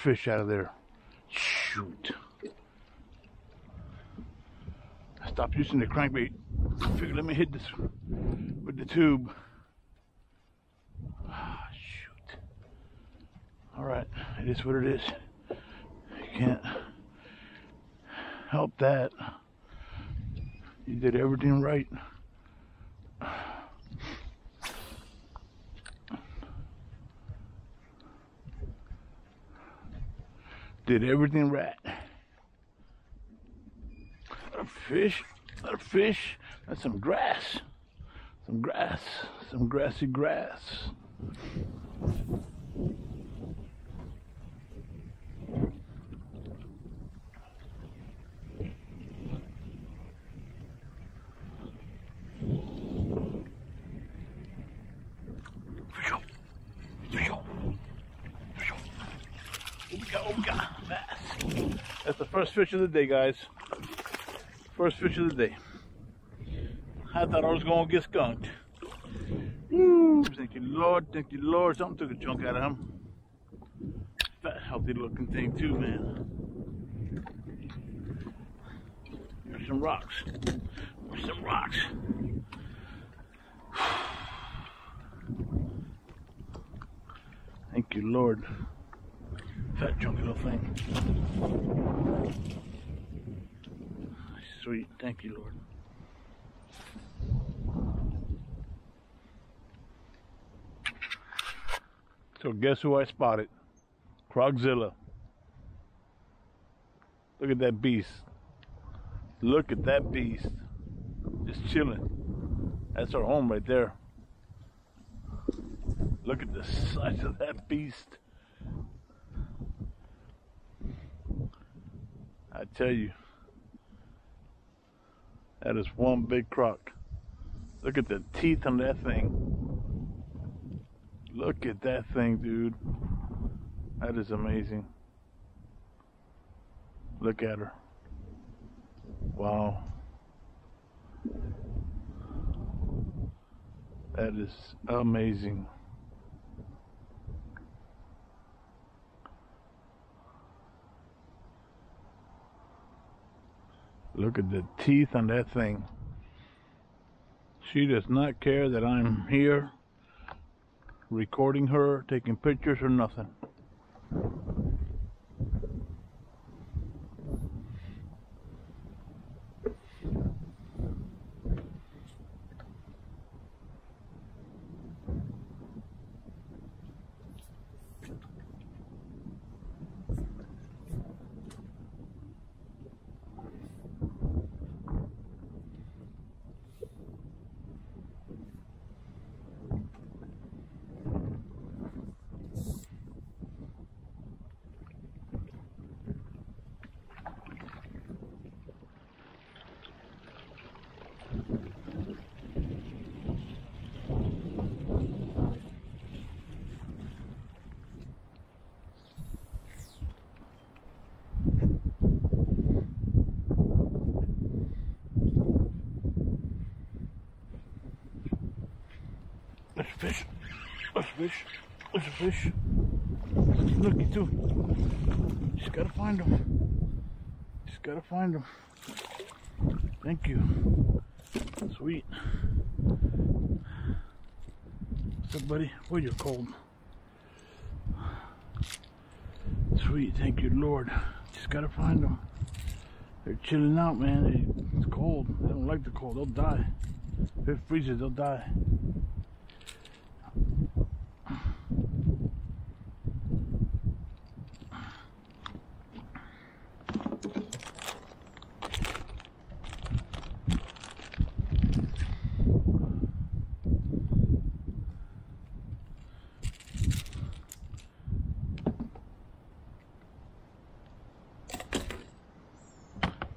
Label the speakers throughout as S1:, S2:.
S1: fish out of there. Shoot. I stopped using the crankbait. Figured let me hit this with the tube. Ah, shoot. Alright, it is what it is. You can't help that. You did everything right. Did everything right. A fish, a fish, and some grass. Some grass, some grassy grass. Fish up. That's the first fish of the day, guys. First fish of the day. I thought I was gonna get skunked. Thank you, Lord. Thank you, Lord. Something took a chunk out of him. Fat, healthy looking thing, too, man. There's some rocks. There's some rocks. Thank you, Lord. Fat chunky little thing. Sweet. Thank you, Lord. So guess who I spotted? Crogzilla. Look at that beast. Look at that beast. Just chilling. That's our home right there. Look at the size of that beast. Tell you, that is one big croc. Look at the teeth on that thing. Look at that thing, dude. That is amazing. Look at her. Wow. That is amazing. Look at the teeth on that thing. She does not care that I'm here recording her, taking pictures or nothing. There's a fish. There's a fish. There's a fish. Looky too. Just gotta find him. Just gotta find him. Thank you. Sweet. What's up, buddy? Well, you're cold. Sweet. Thank you, Lord. Just gotta find them. They're chilling out, man. They- It's cold. They don't like the cold. They'll die. If it freezes, they'll die.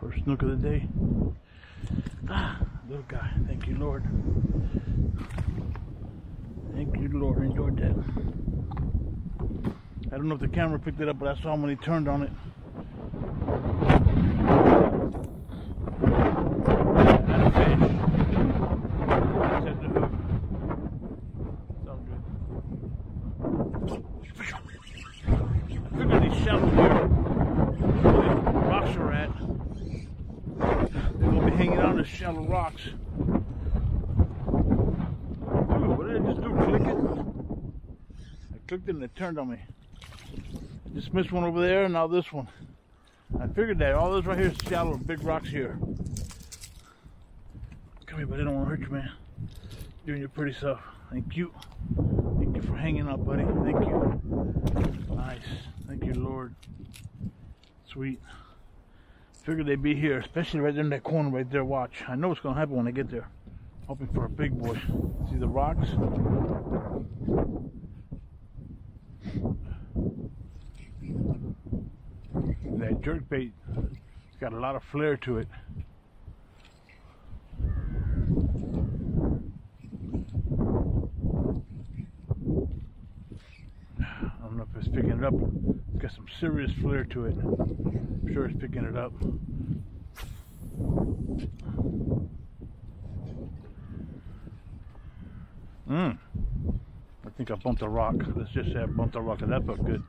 S1: First snook of the day. Ah, little guy. Thank you, Lord. Thank you, Lord. Enjoyed that. I don't know if the camera picked it up, but I saw him when he turned on it. Had a fish. Set the hook. It's all good. shallow here. Where the rocks are at. Hanging on the shallow rocks. Ooh, what did I just do? Click it? I clicked it and it turned on me. I just missed one over there and now this one. I figured that all this right here is shallow, big rocks here. Come here, buddy. I don't want to hurt you, man. You're Doing your pretty stuff. Thank you. Thank you for hanging out, buddy. Thank you. Nice. Thank you, Lord. Sweet. Figured they'd be here, especially right there in that corner right there. Watch. I know what's to happen when I get there. Hoping for a big boy. See the rocks? That jerk bait has got a lot of flair to it. I don't know if it's picking it up. It's got some serious flair to it. I'm sure it's picking it up. Mmm. I think I bumped a rock. Let's just say I bumped a rock, and that felt good.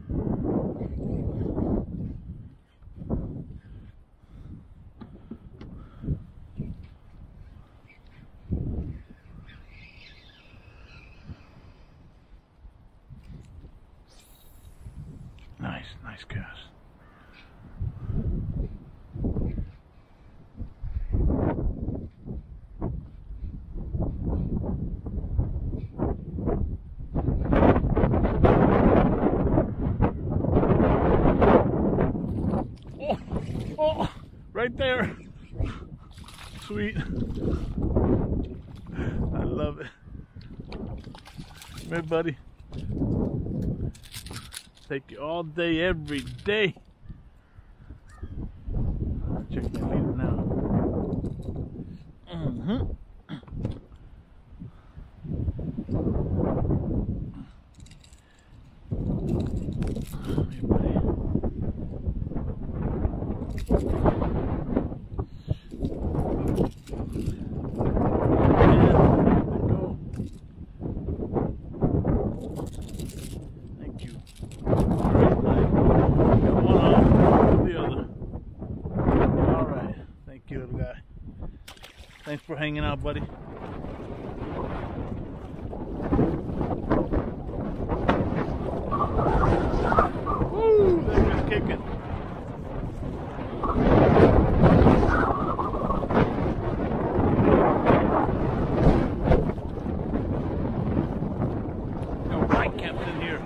S1: Nice, nice. Oh, oh, right there. Sweet. I love it. Come buddy. Take you all day, every day. Check my leader now. Mm-hmm. Hey, buddy. Yeah, there we go. Thank you. Alright, buddy. Got one on, the other. Alright. Thank you, little guy. Thanks for hanging out, buddy. Woo! Was kicking. No white caps in here.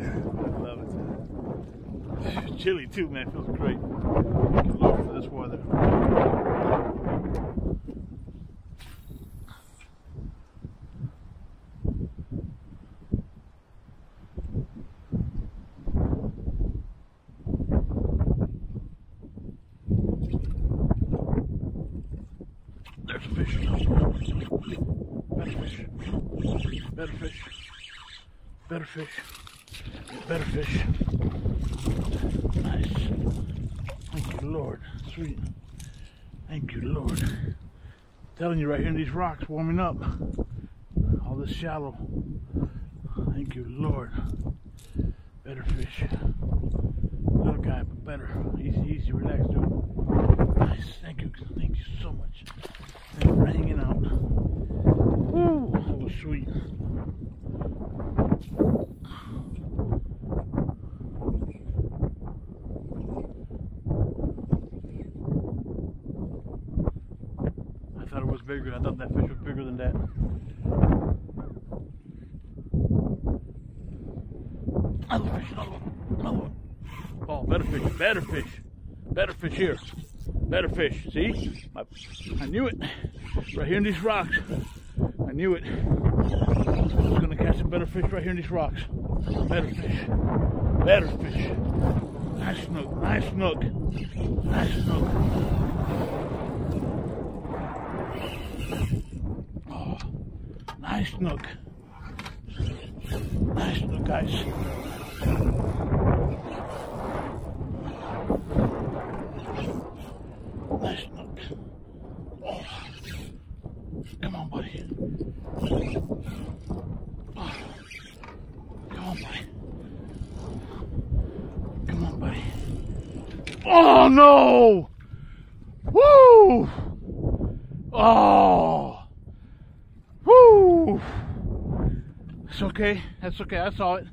S1: I love it. Chilly too, man. Feels great. Can love for this weather. There's a fish. Better fish. Better fish. Better fish. Better fish. Nice. Thank you, Lord. Sweet. Thank you, Lord. telling you right here in these rocks warming up. All this shallow. Thank you, Lord. Better fish. Little guy, but better. Easy, easy, relax, dude. Nice. Thank you. Thank you so much. Thank you for hanging out. Sweet. I thought it was bigger. I thought that fish was bigger than that. Another fish, another one, another one. Oh, better fish, better fish, better fish here. Better fish, see? I, I knew it. Right here in these rocks. I knew it. Was gonna catch some better fish right here in these rocks. Better fish. Better fish. Nice snook, nice snook. Nice snook. Oh, nice snook. Nice snook, guys. Nice snook. Oh. Come on, buddy. Oh. Come on, buddy. Oh no! Woo! Oh! Woo! It's okay. That's okay. I saw it.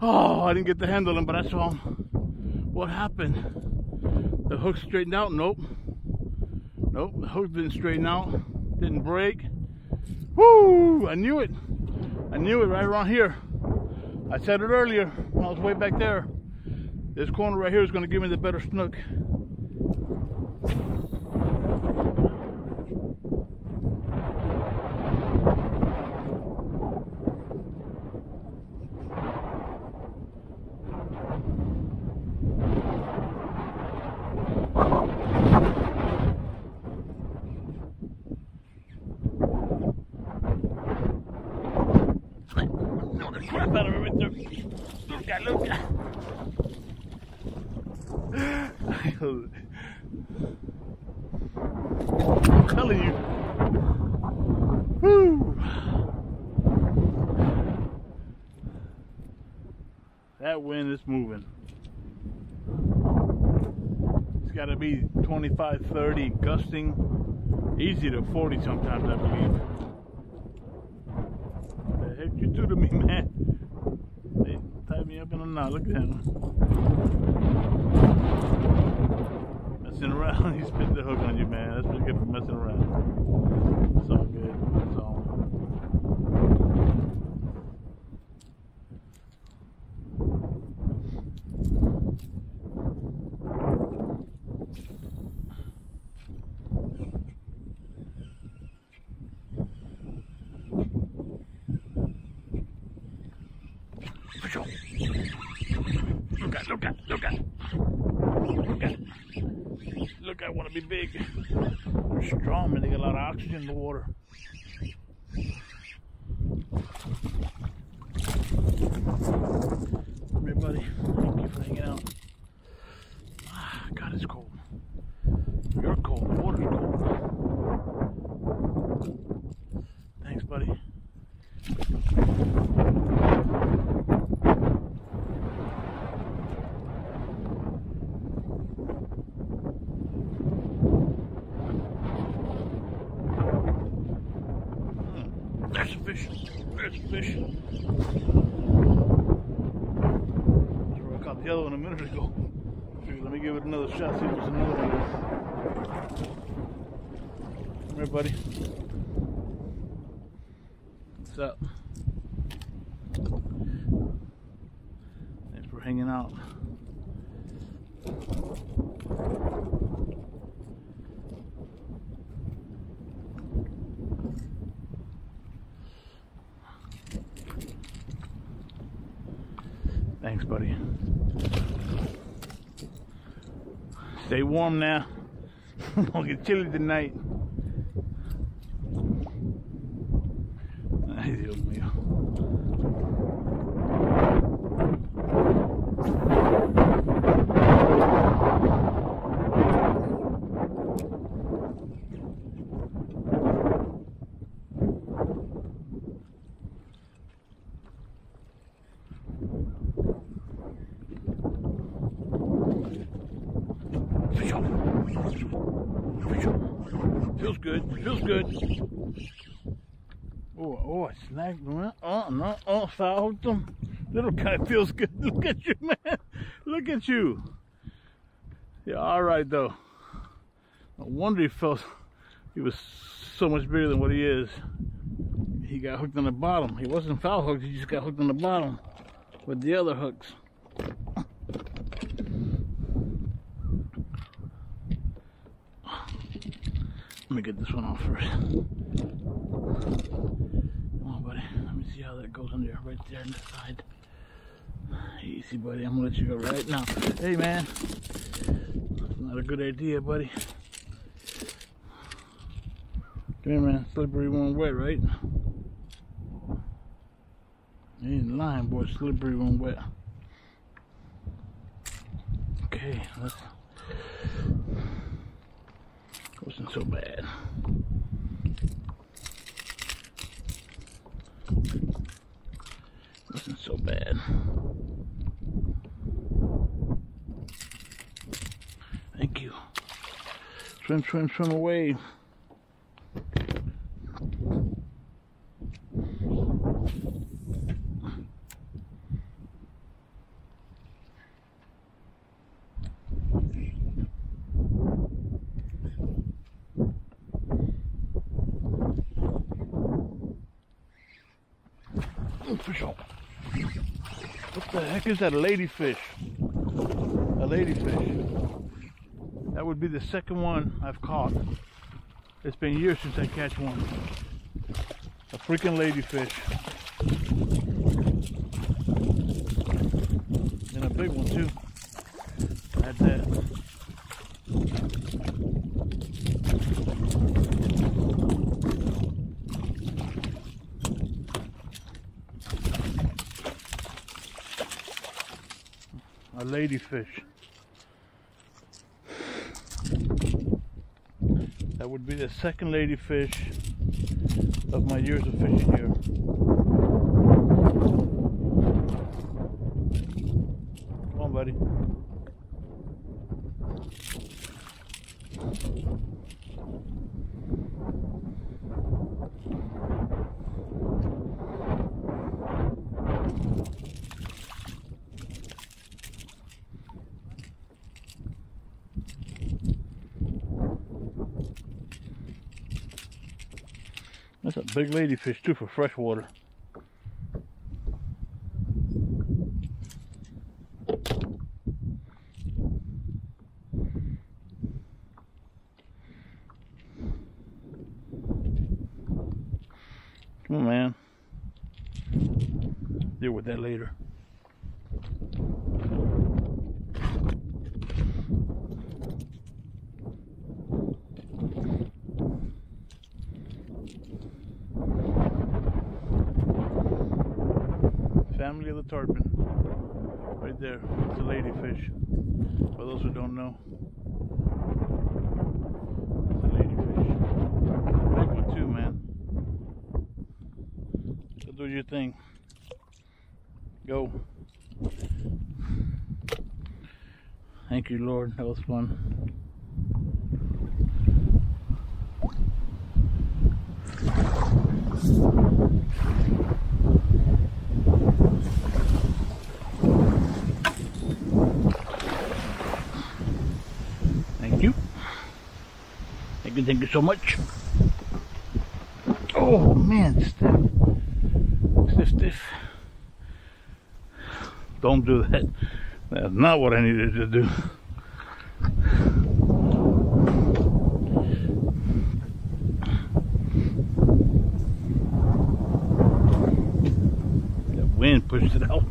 S1: Oh, I didn't get the handle him, but I saw him. What happened? The hook straightened out? Nope. Nope, the hook didn't straighten out. Didn't break. Woo! I knew it. I knew it right around here. I said it earlier I was way back there. This corner right here is going to give me the better snook. No, the crap out of it right there. Look at, look at. I'm telling you. Woo. That wind is moving. It's got to be 25, 30, gusting, easy to 40 sometimes, I believe. What The heck you do to me, man? They tied me up in a knot. Look at him. Messing around. He spit the hook on you, man. That's you get for messing around. It's all good. It's all. Look at, look at, look at. Look at. Look, I want to be big. They're strong, man. They got a lot of oxygen in the water. Come here, buddy. Thank you for hanging out. Ah, God, it's cold. You're cold. The water's cold. Thanks, buddy. There's a fish. There's a fish. That's where I caught the other one a minute ago. Let me give it another shot, see if there's another one. Come here, buddy. What's up? Thanks for hanging out. Thanks, buddy. Stay warm now. It'll get chilly tonight. Feels good. Feels good. Oh, oh, I snagged oh, oh, one. Oh, no. Oh, hooked him. Little guy feels good. Look at you, man. Look at you. Yeah, all right, though. No wonder he felt he was so much bigger than what he is. He got hooked on the bottom. He wasn't foul hooked, he just got hooked on the bottom with the other hooks. Let me get this one off first. Come on, buddy. Let me see how that goes there, right there on the side. Easy, buddy. I'm gonna let you go right now. Hey, man. That's not a good idea, buddy. Come here, man. Slippery when wet, right? Ain't lying, boy. Slippery when wet. Okay, let's. so bad. It wasn't so bad. Thank you. Swim, swim, swim away. Is that? A ladyfish. A ladyfish. That would be the second one I've caught. It's been years since I catch one. A freaking ladyfish. And a big one too. Had that. Ladyfish. That would be the second ladyfish of my years of fishing here. Come on, buddy. That's a big ladyfish too for freshwater. Come on, man. Deal with that later. Family of the tarpon. Right there. It's a ladyfish. For those who don't know. It's a ladyfish. Big one too, man. Go do your thing. Go. Thank you, Lord. That was fun. Thank you. Thank you, so much. Oh man, stiff. Stiff, stiff. Don't do that. That's not what I needed to do. The wind pushed it out.